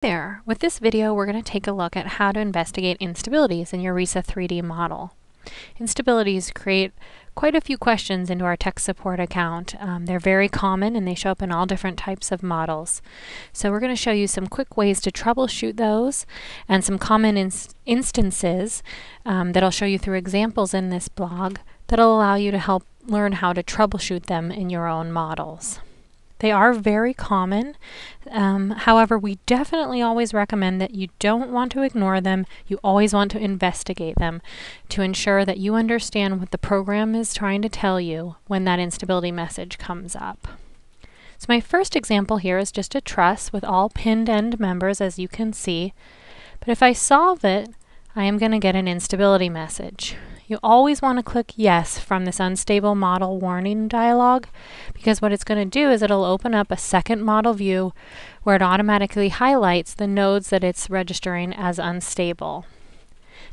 there. With this video, we're going to take a look at how to investigate instabilities in your RISA 3D model. Instabilities create quite a few questions into our tech support account. Um, they're very common and they show up in all different types of models. So we're going to show you some quick ways to troubleshoot those and some common inst instances um, that I'll show you through examples in this blog that'll allow you to help learn how to troubleshoot them in your own models. They are very common. Um, however, we definitely always recommend that you don't want to ignore them. You always want to investigate them to ensure that you understand what the program is trying to tell you when that instability message comes up. So my first example here is just a truss with all pinned end members as you can see. But if I solve it, I am going to get an instability message. You always want to click yes from this unstable model warning dialog because what it's going to do is it'll open up a second model view where it automatically highlights the nodes that it's registering as unstable.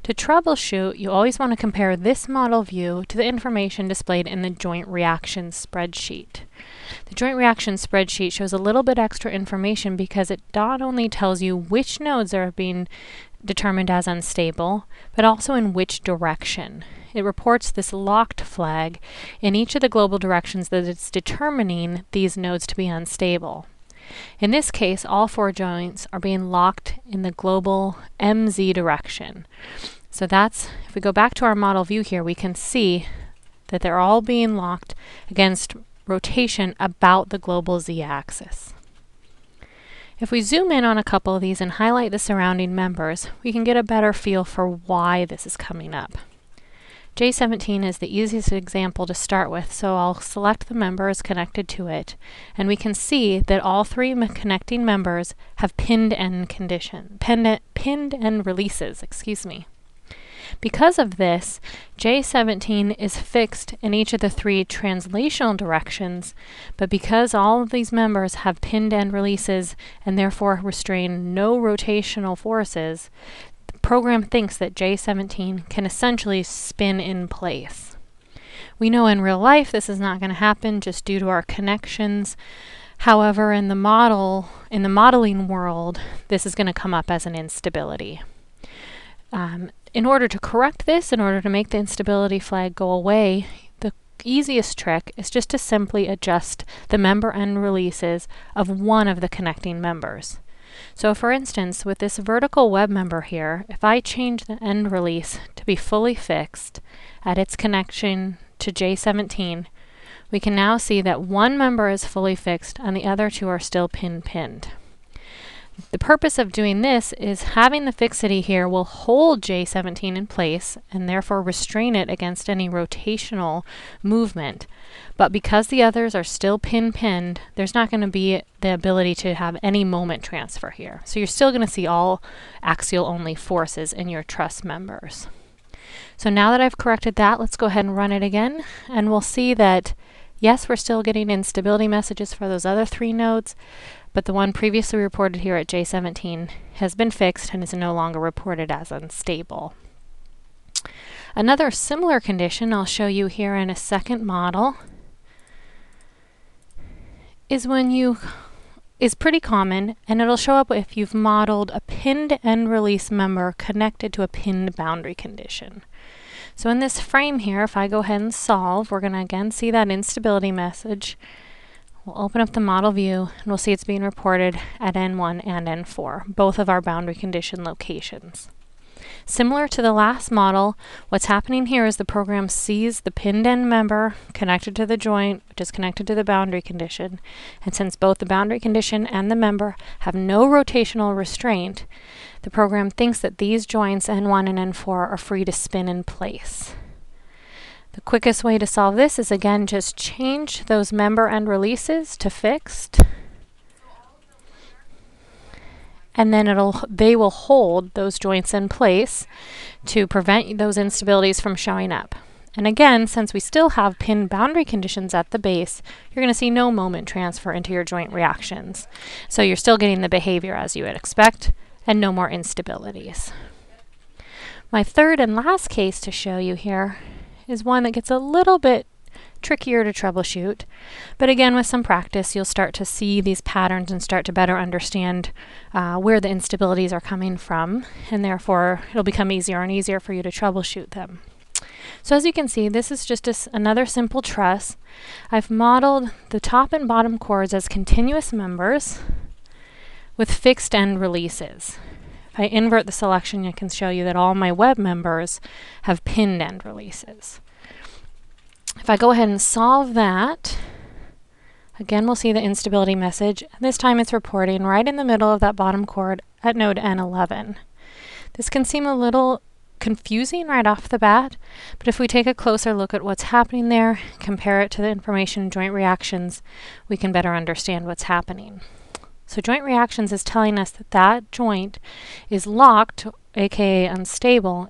To troubleshoot, you always want to compare this model view to the information displayed in the joint reaction spreadsheet. The joint reaction spreadsheet shows a little bit extra information because it not only tells you which nodes are being determined as unstable, but also in which direction. It reports this locked flag in each of the global directions that it's determining these nodes to be unstable. In this case, all four joints are being locked in the global MZ direction. So that's, if we go back to our model view here, we can see that they're all being locked against rotation about the global z-axis. If we zoom in on a couple of these and highlight the surrounding members, we can get a better feel for why this is coming up. J17 is the easiest example to start with, so I'll select the members connected to it, and we can see that all three connecting members have pinned end condition, pinned, pinned end releases, excuse me. Because of this, J17 is fixed in each of the three translational directions, but because all of these members have pinned end releases and therefore restrain no rotational forces, the program thinks that J17 can essentially spin in place. We know in real life this is not going to happen just due to our connections. However, in the model, in the modeling world, this is going to come up as an instability. Um, in order to correct this, in order to make the instability flag go away, the easiest trick is just to simply adjust the member end releases of one of the connecting members. So for instance, with this vertical web member here, if I change the end release to be fully fixed at its connection to J17, we can now see that one member is fully fixed and the other two are still pin-pinned. The purpose of doing this is having the fixity here will hold J17 in place and therefore restrain it against any rotational movement. But because the others are still pin-pinned, there's not going to be the ability to have any moment transfer here. So you're still going to see all axial only forces in your truss members. So now that I've corrected that, let's go ahead and run it again. And we'll see that, yes, we're still getting instability messages for those other three nodes, but the one previously reported here at J17 has been fixed and is no longer reported as unstable. Another similar condition I'll show you here in a second model is when you is pretty common and it'll show up if you've modeled a pinned end release member connected to a pinned boundary condition. So in this frame here, if I go ahead and solve, we're going to again see that instability message We'll open up the model view and we'll see it's being reported at N1 and N4, both of our boundary condition locations. Similar to the last model, what's happening here is the program sees the pinned end member connected to the joint, which is connected to the boundary condition, and since both the boundary condition and the member have no rotational restraint, the program thinks that these joints N1 and N4 are free to spin in place. The quickest way to solve this is again just change those member end releases to fixed. And then it'll they will hold those joints in place to prevent those instabilities from showing up. And again, since we still have pin boundary conditions at the base, you're going to see no moment transfer into your joint reactions. So you're still getting the behavior as you would expect and no more instabilities. My third and last case to show you here is one that gets a little bit trickier to troubleshoot. But again, with some practice, you'll start to see these patterns and start to better understand uh, where the instabilities are coming from, and therefore it'll become easier and easier for you to troubleshoot them. So as you can see, this is just another simple truss. I've modeled the top and bottom chords as continuous members with fixed end releases. If I invert the selection, I can show you that all my web members have pinned end releases. If I go ahead and solve that, again we'll see the instability message. This time it's reporting right in the middle of that bottom chord at node N11. This can seem a little confusing right off the bat, but if we take a closer look at what's happening there, compare it to the information in joint reactions, we can better understand what's happening. So joint reactions is telling us that that joint is locked, aka unstable,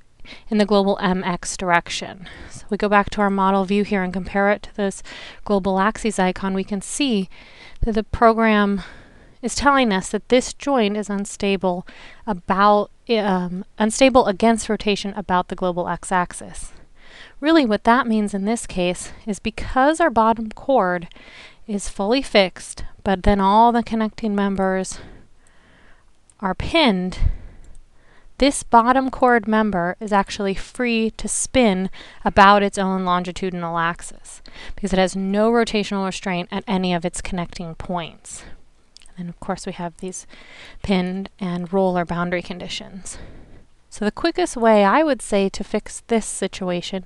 in the global mx direction. So we go back to our model view here and compare it to this global axes icon, we can see that the program is telling us that this joint is unstable about um, unstable against rotation about the global x-axis. Really what that means in this case is because our bottom chord is fully fixed, but then all the connecting members are pinned, this bottom chord member is actually free to spin about its own longitudinal axis because it has no rotational restraint at any of its connecting points. And of course we have these pinned and roller boundary conditions. So the quickest way I would say to fix this situation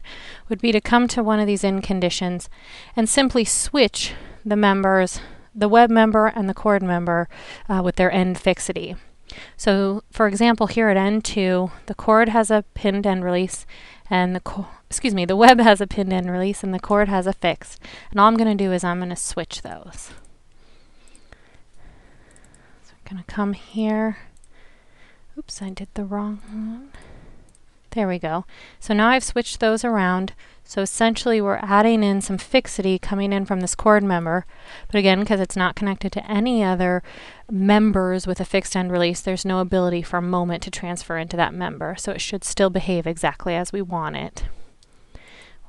would be to come to one of these end conditions and simply switch the members, the web member and the chord member uh, with their end fixity. So for example, here at N2, the chord has a pinned end release and the excuse me, the web has a pinned end release and the chord has a fixed. And all I'm going to do is I'm going to switch those So I'm gonna come here. Oops, I did the wrong one. There we go. So now I've switched those around. So essentially we're adding in some fixity coming in from this chord member. But again, because it's not connected to any other members with a fixed end release, there's no ability for a moment to transfer into that member. So it should still behave exactly as we want it.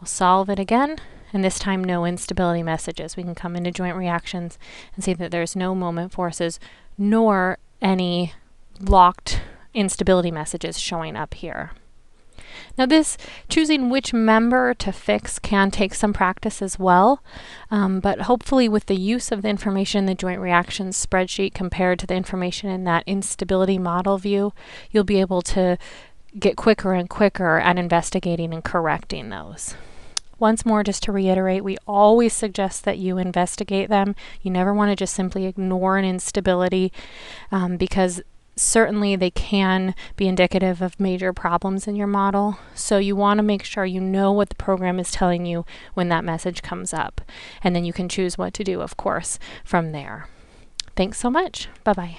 We'll solve it again. And this time no instability messages. We can come into joint reactions and see that there's no moment forces nor any locked instability messages showing up here. Now this choosing which member to fix can take some practice as well, um, but hopefully with the use of the information in the joint reactions spreadsheet compared to the information in that instability model view, you'll be able to get quicker and quicker at investigating and correcting those. Once more, just to reiterate, we always suggest that you investigate them. You never want to just simply ignore an instability um, because certainly they can be indicative of major problems in your model. So you want to make sure you know what the program is telling you when that message comes up. And then you can choose what to do, of course, from there. Thanks so much. Bye-bye.